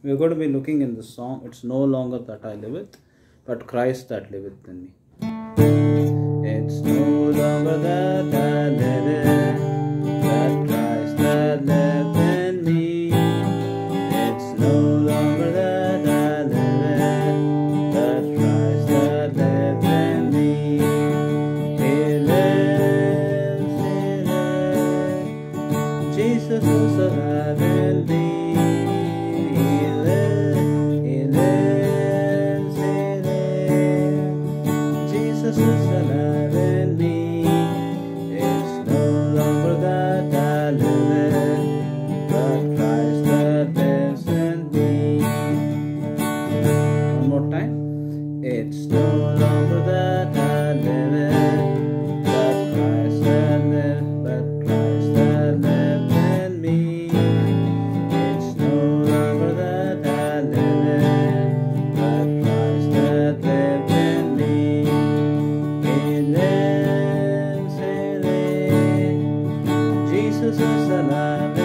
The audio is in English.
We're going to be looking in the song, It's no longer that I live with, but Christ that liveth in me. It's no longer that I liveth, but Christ that liveth in me. It's no longer that I liveth, but Christ that liveth in me. He lives, He lives. Jesus is alive in me. More time. It's no longer that I live, but Christ that lives, but Christ that lives in me. It's no longer that I live, in, but Christ that lives in me. He lives, He lives. Jesus is alive